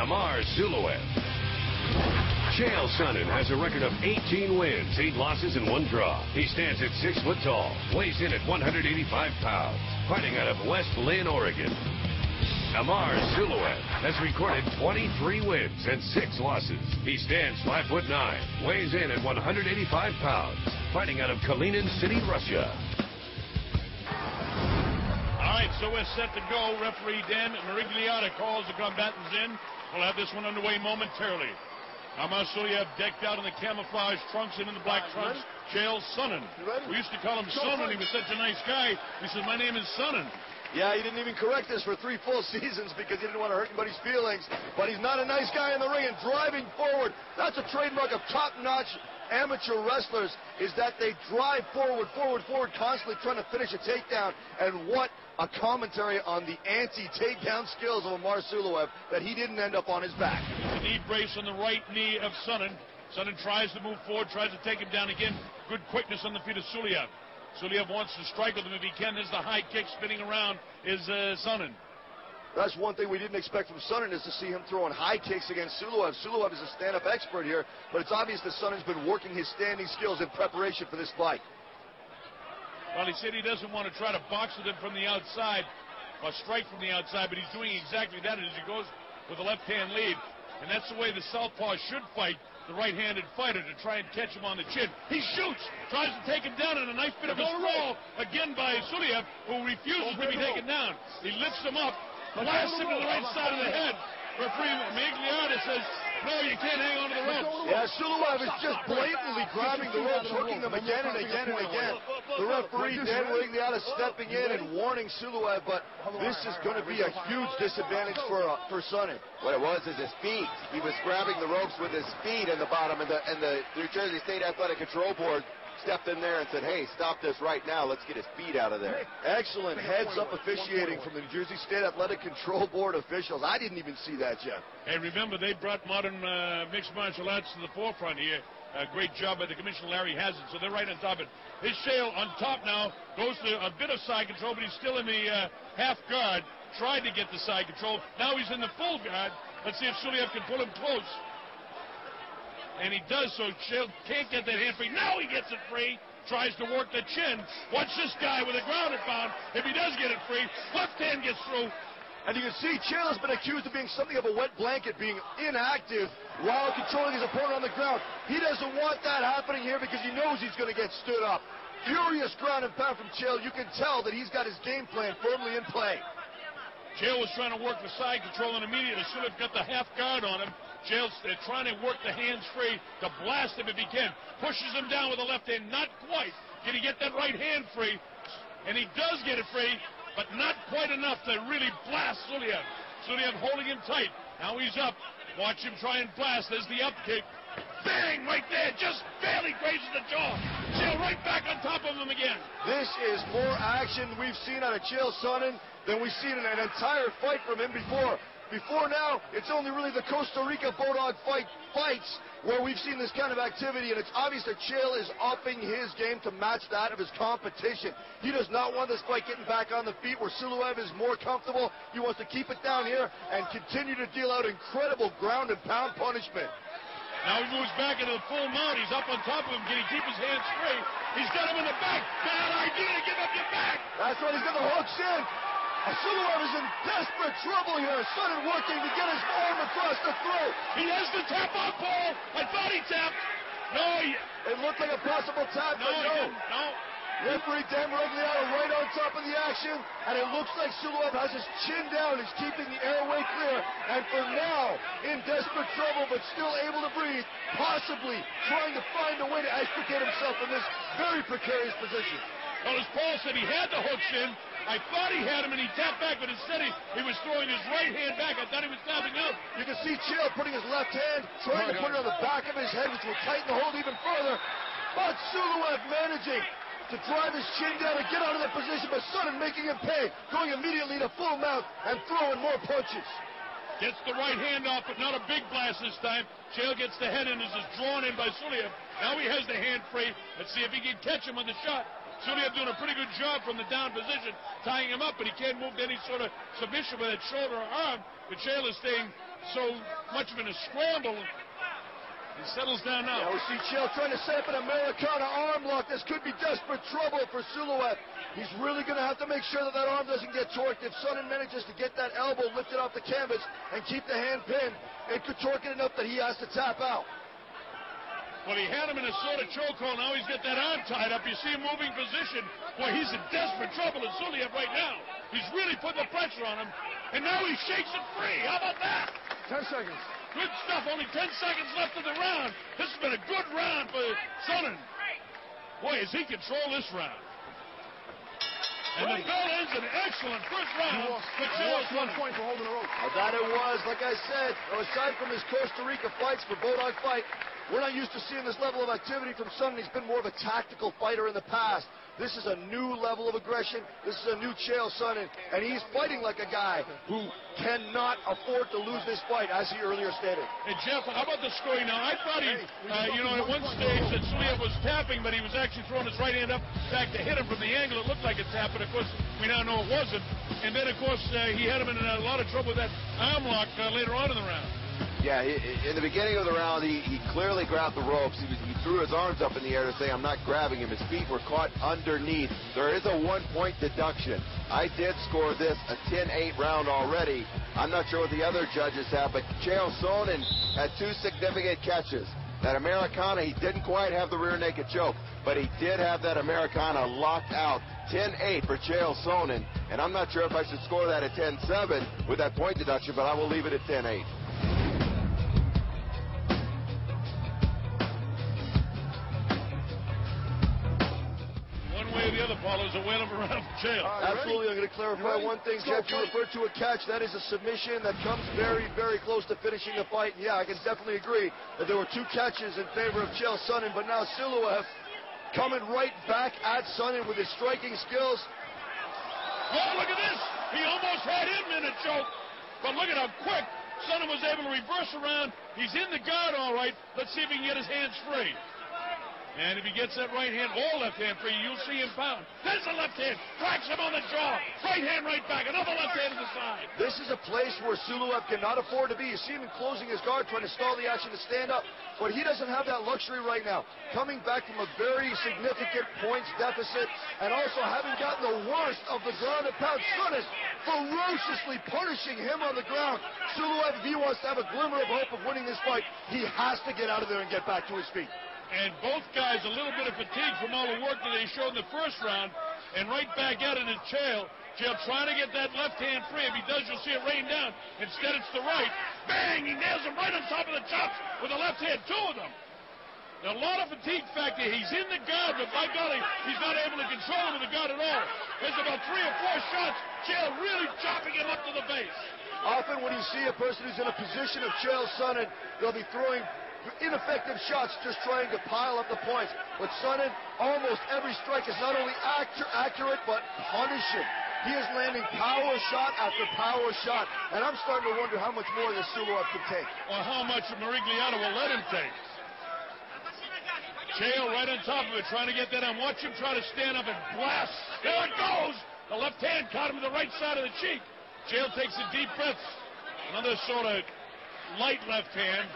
Amar Suloev. Chael Sonnen has a record of 18 wins, 8 losses, and 1 draw. He stands at 6 foot tall, weighs in at 185 pounds, fighting out of West Linn, Oregon. Amar Suloev has recorded 23 wins and 6 losses. He stands 5 foot 9, weighs in at 185 pounds, fighting out of Kalinin City, Russia. All right, so we're set to go. Referee Dan Miragliotta calls the combatants in. We'll have this one underway momentarily. Amar Suloev decked out in the camouflage trunks and in the black trunks. Chael Sonnen. We used to call him Sonnen. He was such a nice guy. He said, my name is Sonnen. Yeah, he didn't even correct us for three full seasons because he didn't want to hurt anybody's feelings. But he's not a nice guy in the ring and driving forward. That's a trademark of top-notch amateur wrestlers is that they drive forward, forward, forward, constantly trying to finish a takedown. And what a commentary on the anti-takedown skills of Amar Suloev that he didn't end up on his back. The knee brace on the right knee of Sonnen. Sonnen tries to move forward, tries to take him down again. Good quickness on the feet of Suloev. Suloev wants to strike with him if he can. There's the high kick spinning around is uh, Sonnen. That's one thing we didn't expect from Sonnen is to see him throwing high kicks against Suloev. Suloev is a stand-up expert here, but it's obvious that Sonnen's been working his standing skills in preparation for this fight. Well, he said he doesn't want to try to box with him from the outside or strike from the outside, but he's doing exactly that as he goes with the left-hand lead. And that's the way the southpaw should fight the right-handed fighter to try and catch him on the chin. He shoots, tries to take him down in a nice bit of a sprawl again by Suloev, who refuses to be taken down. He lifts him up, blasts him to the right side of the head. Referee Miragliotta says, no, you can't hang on to the ropes. Yeah, Suloev is just blatantly grabbing the ropes, hooking them again and again and again. The referee, Dan Miragliotta, stepping in and warning Suloev, but this is going to be a huge disadvantage for uh, for Sonny. What it was is his feet. He was grabbing the ropes with his feet in the bottom, and the and the New Jersey State Athletic Control Board stepped in there and said, hey, stop this right now. Let's get his feet out of there. Excellent heads-up officiating from the New Jersey State Athletic Control Board officials. I didn't even see that yet. Hey, remember, they brought modern uh, mixed martial arts to the forefront here. A great job by the commissioner, Larry Hazzard. So they're right on top of it. His Chael on top now goes to a bit of side control, but he's still in the uh, half guard. Tried to get the side control. Now he's in the full guard. Let's see if Suloev can pull him close and he does so. Chael can't get that hand free. Now he gets it free. Tries to work the chin. Watch this guy with a ground and pound. If he does get it free, left hand gets through. And you can see Chael has been accused of being something of a wet blanket, being inactive while controlling his opponent on the ground. He doesn't want that happening here because he knows he's going to get stood up. Furious ground and pound from Chael. You can tell that he's got his game plan firmly in play. Chael was trying to work the side control and immediately should have got the half guard on him. Chael's uh, trying to work the hands free to blast him if he can. Pushes him down with the left hand. Not quite. Can he get that right hand free? And he does get it free, but not quite enough to really blast Suloev. Suloev holding him tight. Now he's up. Watch him try and blast. There's the up kick. Bang! Right there. Just barely grazes the jaw. Chael right back on top of him again. This is more action we've seen out of Chael Sonnen than we've seen in an entire fight from him before. Before now, it's only really the Costa Rica Bodog fight fights where we've seen this kind of activity, and it's obvious that Chael is upping his game to match that of his competition. He does not want this fight getting back on the feet where Suloev is more comfortable. He wants to keep it down here and continue to deal out incredible ground and pound punishment. Now he moves back into the full mount. He's up on top of him. Can he keep his hands free? He's got him in the back. Bad idea to give up your back. That's right. He's got the hooks in. Suloev is in desperate trouble here. Sonnen working to get his arm across the throat. He has the tap on Paul. I thought he tapped. No, he... It looked like a possible tap, no, but no. No. Referee Dan Miragliotta right on top of the action, and it looks like Suloev has his chin down. He's keeping the airway clear, and for now, in desperate trouble, but still able to breathe, possibly trying to find a way to extricate himself from this very precarious position. Well, as Paul said, he had the hooks in. I thought he had him, and he tapped back, but instead he, he was throwing his right hand back. I thought he was tapping out. You can see Chael putting his left hand, trying to put it on the back of his head, which will tighten the hold even further. But Suloev managing to drive his chin down and get out of that position, but Sonnen making him pay, going immediately to full mount and throwing more punches. Gets the right hand off, but not a big blast this time. Chael gets the head in as is drawn in by Suloev. Now he has the hand free. Let's see if he can catch him on the shot. Suloev doing a pretty good job from the down position, tying him up, but he can't move to any sort of submission with that shoulder or arm. But is staying so much of in a scramble. He settles down now. Now we see Chael trying to set up an Americana arm lock. This could be desperate trouble for Suloev. He's really going to have to make sure that that arm doesn't get torqued. If Sonnen manages to get that elbow lifted off the canvas and keep the hand pinned, it could torque it enough that he has to tap out. Well, he had him in a sort of chokehold. Now he's got that arm tied up. You see him moving position. Boy, he's in desperate trouble in Suloev right now. He's really putting the pressure on him. And now he shakes it free. How about that? Ten seconds. Good stuff. Only 10 seconds left of the round. This has been a good round for Sonnen. Boy, has he control this round. And the bell ends an excellent first round for Chael one point for holding the rope. that it was. Like I said, aside from his Costa Rica fights for Bodog fight, we're not used to seeing this level of activity from Sonnen. He's been more of a tactical fighter in the past. This is a new level of aggression. This is a new Chael Sonnen, and he's fighting like a guy who cannot afford to lose this fight, as he earlier stated. Hey, Jeff, how about the scoring now? I thought he, uh, you know, at one stage that Suloev was tapping, but he was actually throwing his right hand up back to hit him from the angle. It looked like a tap, but of course, we now know it wasn't. And then, of course, uh, he had him in a lot of trouble with that arm lock uh, later on in the round. Yeah, in the beginning of the round, he, he clearly grabbed the ropes. He, he, threw his arms up in the air to say, I'm not grabbing him. His feet were caught underneath. There is a one-point deduction. I did score this a 10-8 round already. I'm not sure what the other judges have, but Chael Sonnen had two significant catches. That Americana, he didn't quite have the rear naked choke, but he did have that Americana locked out. 10-8 for Chael Sonnen, and I'm not sure if I should score that at 10-7 with that point deduction, but I will leave it at 10-8. The other, Paul. There's a whale of a round for Chael. Uh, Absolutely. I'm going to clarify one thing, Jeff. You referred to a catch. That is a submission that comes very, very close to finishing the fight. Yeah, I can definitely agree that there were two catches in favor of Chael Sonnen, but now Suloev coming right back at Sonnen with his striking skills. Oh, look at this. He almost had him in a choke. But look at how quick Sonnen was able to reverse around. He's in the guard all right. Let's see if he can get his hands free. And if he gets that right hand, all left hand free, you'll see him pound. There's a left hand, cracks him on the jaw. Right hand right back, another left hand to the side. This is a place where Suloev cannot afford to be. You see him closing his guard, trying to stall the action to stand up. But he doesn't have that luxury right now. Coming back from a very significant points deficit and also having gotten the worst of the ground and pound. Sonnen ferociously punishing him on the ground. Suloev, if he wants to have a glimmer of hope of winning this fight, he has to get out of there and get back to his feet. And both guys a little bit of fatigue from all the work that they showed in the first round. And right back out it is Chael. Chael trying to get that left hand free. If he does, you'll see it rain down. Instead, it's the right. Bang! He nails him right on top of the chops with the left hand. Two of them. A lot of fatigue factor. He's in the guard, but by golly, he's not able to control him in the guard at all. There's about three or four shots. Chael really chopping him up to the base. Often when you see a person who's in a position of Chael Sonnen, they'll be throwing ineffective shots just trying to pile up the points. But Sonnen, almost every strike is not only accurate, but punishing. He is landing power shot after power shot. And I'm starting to wonder how much more this Suloev can take. Or how much Miragliotta will let him take. Chael right on top of it, trying to get that on. Watch him try to stand up and blast. There it goes! The left hand caught him to the right side of the cheek. Chael takes a deep breath. Another sort of light left hand.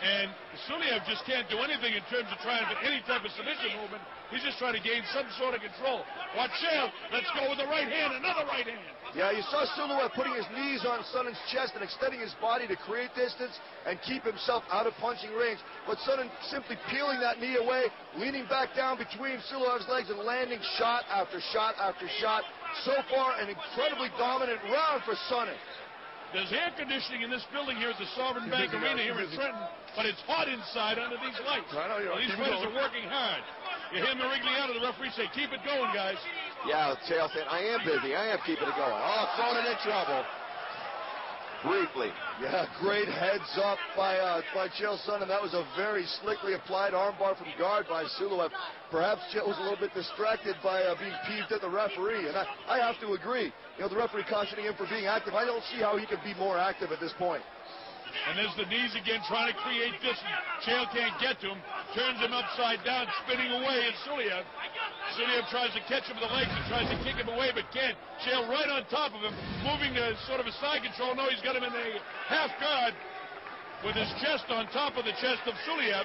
And Suloev just can't do anything in terms of trying to any type of submission movement. He's just trying to gain some sort of control. Watch out. Let's go with the right hand. Another right hand. Yeah, you saw Suloev putting his knees on Sonnen's chest and extending his body to create distance and keep himself out of punching range. But Sonnen simply peeling that knee away, leaning back down between Suloev's legs and landing shot after shot after shot. So far, an incredibly dominant round for Sonnen. There's air conditioning in this building here at the Sovereign Bank Arena here in Trenton, but it's hot inside under these lights. I know, well, these fighters are working hard. You hear Miragliotta, the referee, say, keep it going, guys. Yeah, Chael said, I am busy. I am keeping it going. Oh, Sonnen in trouble briefly. Yeah, great heads up by uh, by Chael Sonnen. That was a very slickly applied armbar from guard by Suloev. Perhaps Chael was a little bit distracted by uh, being peeved at the referee, and I, I have to agree. You know, the referee cautioning him for being active. I don't see how he could be more active at this point. And there's the knees again, trying to create distance. Chael can't get to him. Turns him upside down, spinning away. And Suloev. Suloev tries to catch him with the legs and tries to kick him away, but can't. Chael right on top of him, moving to sort of a side control. No, he's got him in a half guard with his chest on top of the chest of Suloev.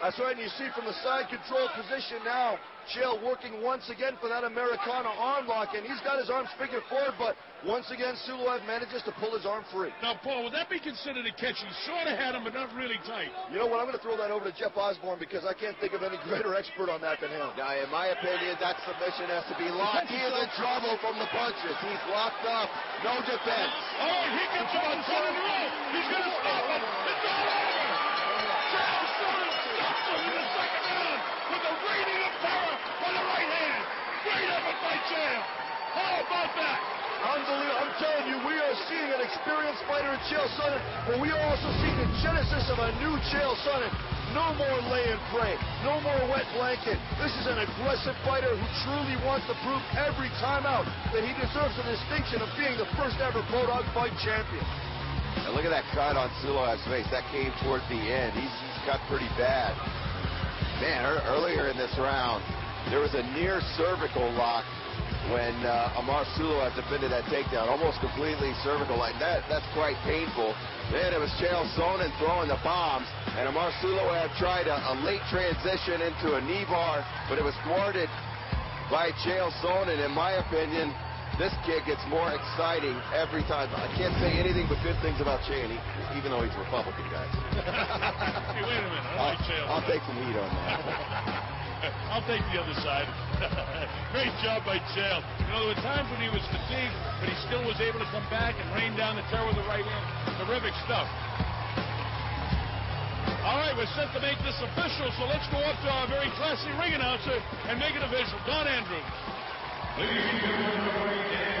That's right, and you see from the side control position now, Chael working once again for that Americana arm lock, and he's got his arms figured forward, but once again, Suloev manages to pull his arm free. Now, Paul, would that be considered a catch? He sort of had him, but not really tight. You know what? I'm going to throw that over to Jeff Osborne because I can't think of any greater expert on that than him. Now, in my opinion, that submission has to be locked. He is in trouble from the punches. He's locked up. No defense. Oh, he gets him on ten in a row. He's going to stop him. It's all over. Chael Him in the second round with a radiant power on the right hand. Great effort by Chael. How about that? Unbelievable. I'm telling you, we are seeing an experienced fighter in Chael Sonnen, but we are also seeing the genesis of a new Chael Sonnen. No more lay and pray. No more wet blanket. This is an aggressive fighter who truly wants to prove every time out that he deserves the distinction of being the first ever Bodog fight champion. And look at that cut on Suloev's face. That came towards the end. He's, he's cut pretty bad. Man, er, earlier in this round, there was a near cervical lock when uh, Amar Suloev defended that takedown, almost completely cervical like that. That's quite painful. Then it was Chael Sonnen throwing the bombs, and Amar Suloev tried a, a late transition into a knee bar, but it was thwarted by Chael Sonnen. In my opinion, this kid gets more exciting every time. I can't say anything but good things about Cheney, even though he's a Republican, guys. hey, wait a minute. I I'll, like Chael. I'll take some heat on that. I'll take the other side. Great job by Chael. You know, there were times when he was fatigued, but he still was able to come back and rain down the terror with the right hand. Terrific stuff. All right, we're set to make this official, so let's go up to our very classy ring announcer and make it official. Don Andrews. Ladies and gentlemen,